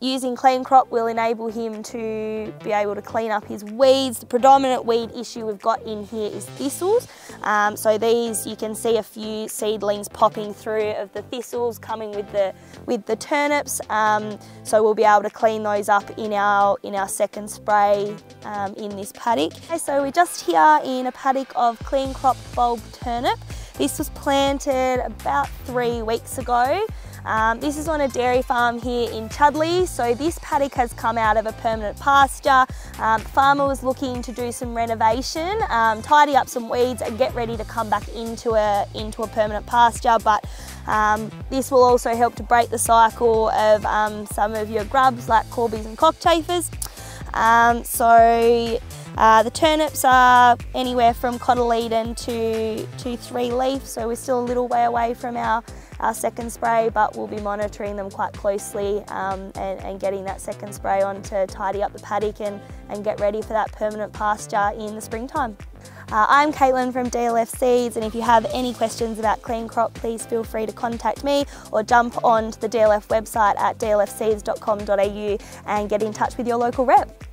Using Cleancrop will enable him to be able to clean up his weeds. The predominant weed issue we've got in here is thistles. Um, so these, you can see a few seedlings popping through of the thistles coming with the with the turnips. Um, so we'll be able to clean those up in our in our second spray um, in this paddock. Okay, so we're just here in a paddock of Cleancrop bulb turnip. This was planted about three weeks ago. Um, this is on a dairy farm here in Chudleigh, so this paddock has come out of a permanent pasture. Um, farmer was looking to do some renovation, um, tidy up some weeds and get ready to come back into a, into a permanent pasture, but um, this will also help to break the cycle of um, some of your grubs like corbies and cockchafers. Um, so uh, the turnips are anywhere from cotyledon to, to three leaf, so we're still a little way away from our, our second spray, but we'll be monitoring them quite closely um, and, and, getting that second spray on to tidy up the paddock and, and get ready for that permanent pasture in the springtime. Uh, I'm Caitlin from DLF Seeds and if you have any questions about Cleancrop please feel free to contact me or jump onto the DLF website at dlfseeds.com.au and get in touch with your local rep.